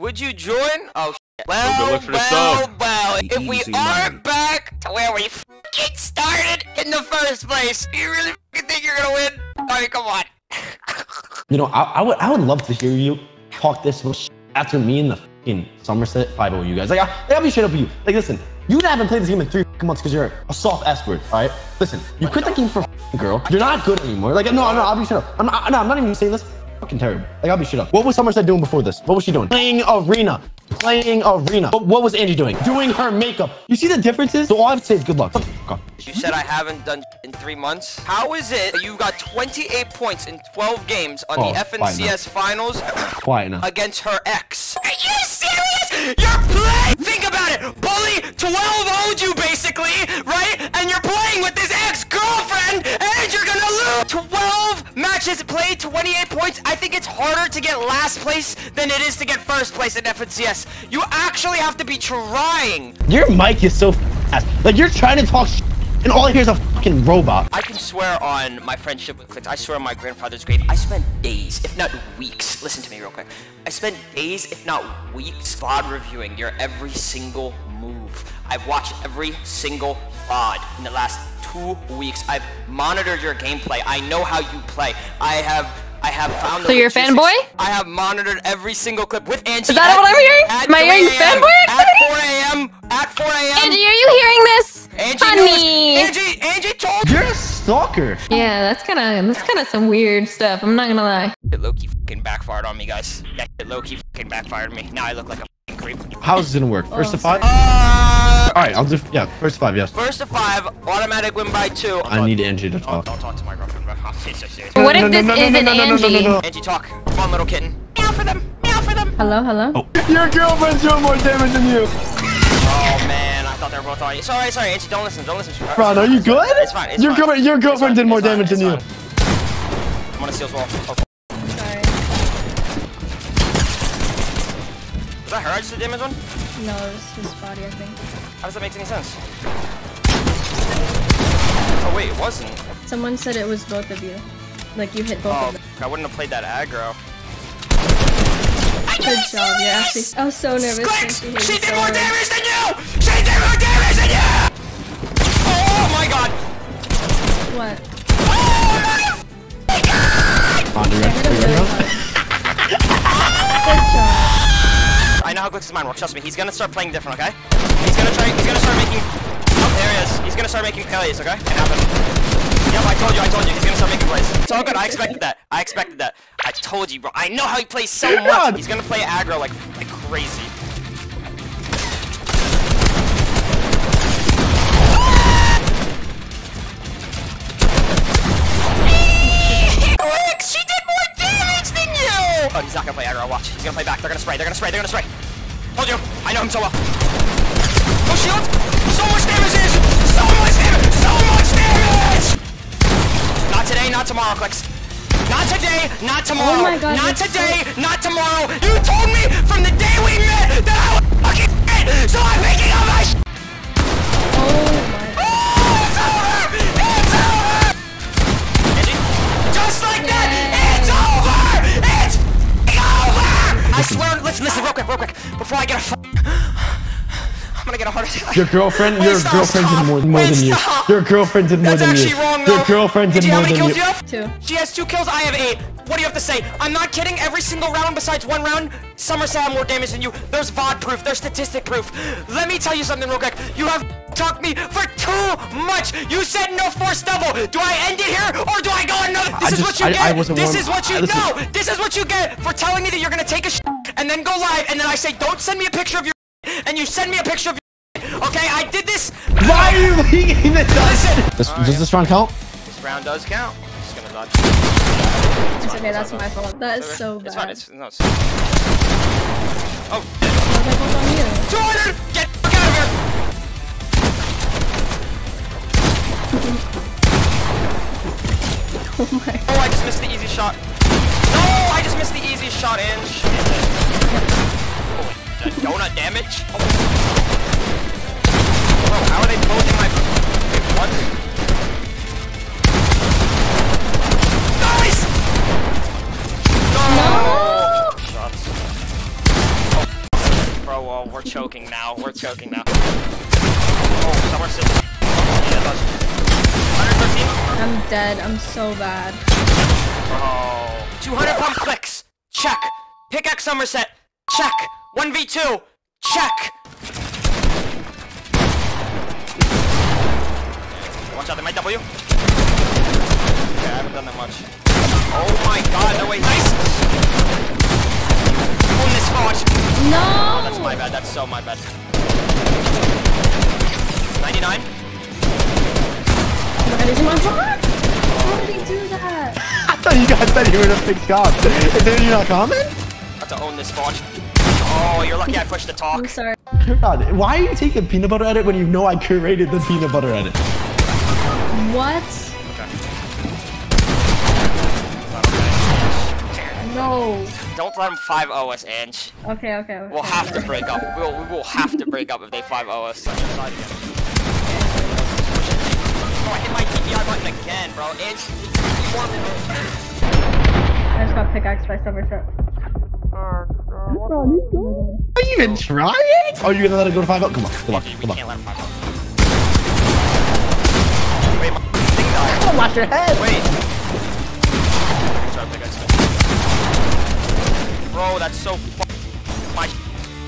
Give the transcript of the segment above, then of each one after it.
Would you join? Oh, shit. Well, go look for well, sub. well. If we are money. back to where we fucking started in the first place, you really fucking think you're gonna win? I mean, come on. You know, I, I would I would love to hear you talk this much shit after me in the fucking Sommerset 5 you guys. Like, I, like, I'll be straight up with you. Like, listen, you haven't played this game in three fucking months because you're a soft ass word, all right? Listen, you quit the game for fucking girl. You're not good anymore. Like, no, no, I'll be straight up. I'm not, no, I'm not even saying this. Fucking terrible. Like, I'll be straight up. What was Sommerset doing before this? What was she doing? Playing arena. Playing arena. What, what was Angie doing? Doing her makeup. You see the differences? So all I have to say is good luck. You said I haven't done in three months. How is it that you got 28 points in 12 games on Oh, the FNCS finals Quiet now. against her ex? Are you serious? You're playing? Think about it. Bully 12 owed you basically, right? And you're playing with this ex-girlfriend and you're gonna lose 12 matches played, 28 points. I think it's harder to get last place than it is to get first place in FNCS. You actually have to be trying. Your mic is so fast. Like, you're trying to talk and all I hear is a fucking robot. I can swear on my friendship with Clix. I swear on my grandfather's grave. I spent days, if not weeks. Listen to me real quick. I spent days, if not weeks, VOD reviewing your every single move. I've watched every single VOD in the last two weeks. I've monitored your gameplay. I know how you play. I have. I have found. So you're a fanboy? I have monitored every single clip with Angie. Is that at- what I'm hearing? at Am I 3 hearing a.m., fanboy At 4 a.m. At 4 a.m. Angie, are you hearing this? Angie Honey. knows. Angie. Angie told. You're a stalker. Yeah, that's kind of that's kind of some weird stuff. I'm not gonna lie. It low-key fucking backfired on me, guys. That shit low-key fucking backfired on me. Now I look like a fucking creep. How's this gonna work? First to five? Uh, All right, I'll do. Yeah, first to five. Yes. first to five, automatic win by two. I need Angie to Don't, talk. don't talk to my girlfriend, bro. I'm. What if this no, no, Angie? Angie, talk. Come on, little kitten. Meow for them. Meow for them. Hello, hello. Oh. Your girlfriend's doing more damage than you. Oh man, I thought they were both on you. Sorry, sorry, Angie. Don't listen. Don't listen. Ron, are you good? It's fine. It's your fine. girlfriend, your It's girlfriend fine, did more it's fine, damage than it's you. fine. I'm gonna steal as well. Oh, Sorry. was that her I just did damage on? No, it was his body, I think. How does that make any sense? Oh wait, it wasn't. Someone said it was both of you. Like you hit both Oh, of them. I wouldn't have played that aggro. Good job. You're actually. I was so nervous. Clix! when She did so more hard. damage than you! She did more damage than you! Oh my god! What? Ron, you ready? Hit him You ready, really Ron? hard. Good job. I know how Clix' mind works, trust me. He's gonna start playing different, okay? He's gonna try, he's gonna start making... Oh, there he is. He's gonna start making plays, okay? It happened. Yep, I told you, I told you. He's gonna start making plays. It's all good, I expected that. I expected that. I told you, bro. I know how he plays so Come much. on. He's gonna play aggro like, like crazy. She did more damage than you! Oh, he's not gonna play aggro, watch. He's gonna play back. They're gonna spray, they're gonna spray, they're gonna spray. Told you, I know him so well. No shield! Tomorrow. Not today, not tomorrow. Oh God, not today, not tomorrow. You told me from the day we met that I was fucking shit, so I'm picking up my. Oh. Oh, Your girlfriend, Wait, your stop, girlfriend stop. did more, more Wait, than you. Your girlfriend did more That's than you. actually wrong, though. Your girlfriend did Angie, how more many than kills you. you have? Two. She has two kills, I have eight. What do you have to say? I'm not kidding. Every single round besides one round, Sommerset have more damage than you. There's VOD proof. There's statistic proof. Let me tell you something real quick. You have talked me for too much. You said no force double. Do I end it here or do I go another? This I is just- what you I- get. I wasn't this warm- is what you I- listen. know. This is what you get for telling me that you're gonna take a sh- and then go live and then I say don't send me a picture of your and you send me a picture of your Okay, I did this. Why are you leaking this Listen. This, oh, does this round count? This round does count. Just gonna dodge. It's okay. That's my fault. That is so bad. It's fine. It's no. It's... Oh, Why are they both on you? 200! Get the fuck out of here! Oh my. Oh, I just missed the easy shot. No, I just missed the easy shot and shit. Holy, the donut damage? Oh. Bro, how are they both in my... Wait, what? Nice! No! Shots. Oh, whoa, we're choking now. We're choking now. Oh, Sommerset. Oh, yeah, that's 113. I'm dead. I'm so bad. Oh. 200 pump Clix. Check. Pickaxe Sommerset. Check. 1v2. Check. Watch out, they might W. Okay, I haven't done that much. Oh my god, no way. Nice! On this forge. No! Oh, that's my bad, that's so my bad. 99. Oh my god, is he my block? How did he do that? I thought you guys said you were in a big shot. And then you're not comment? I have to own this forge. Oh, you're lucky I pushed the talk. I'm sorry. God, why are you taking peanut butter edit when you know I curated the peanut butter edit? What? No. Don't let them 5 0 us, Ange. Okay, okay, okay. We'll have to break up. We'll, we will have to break up if they 5 0 us. Oh, I hit my TPI button again, bro. Ange, I just got pickaxed by Sommerset. Are you even trying? Are you gonna let it go to 5 Come on, come on, come on. Thing died. Watch your head! Wait. Sorry, pickaxe. Bro, that's so fu- My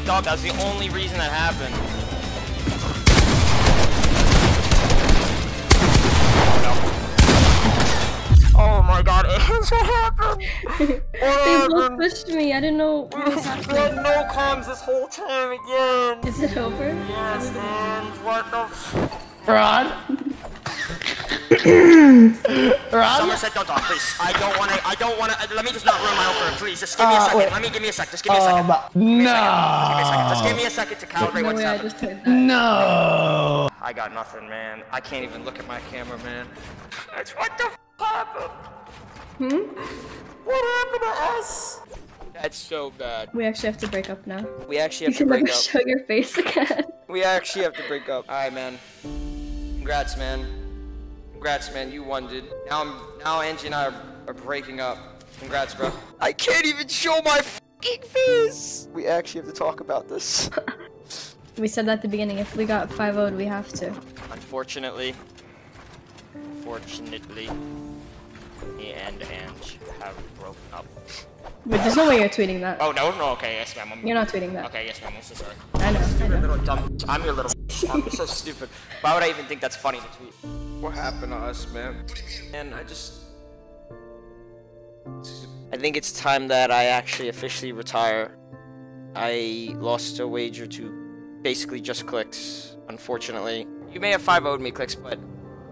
dog, that's the only reason that happened. Oh my god, Ange, what happened? They both pushed me. I didn't know what was We had no comms this whole time again. Is it over? Yes, and what the f- Ron? Ron? Sommerset, don't talk, please. I don't wanna, I don't wanna, let me just not ruin my opener, please. Just give me a Uh, second. wait. Let me, give me a sec. Just give me a second. Um, Give me a second. Just give me a second to calibrate No what's way, I happening. just that. No. I got nothing, man. I can't even look at my camera, man. That's what the f happened. Hmm? What happened to us? That's so bad. We actually have to break up now. We actually You have to can never break up. show your face again. We actually have to break up. Alright, man. Congrats, man. Congrats, man. You won, dude. Now I'm now Angie and I are, are breaking up. Congrats, bro. I can't even show my fucking face. We actually have to talk about this. We said that at the beginning. If we got 5 0 we have to. Unfortunately, unfortunately, me and Ange have broken up. But there's no way you're tweeting that. Oh no, no, okay, yes, ma'am. I'm, You're not tweeting that. Okay, yes, ma'am. I'm so sorry. I know. I know. Little dumb. I'm your little. I'm so stupid. Why would I even think that's funny to tweet? What happened to us, man? And I just. I think it's time that I actually officially retire. I lost a wager to basically just Clix, unfortunately. You may have 5 0'd me, Clix, but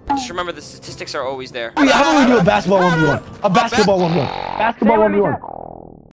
just remember the statistics are always there. Oh, yeah, how about we do a basketball 1v1? A basketball 1v1. Basketball 1v1.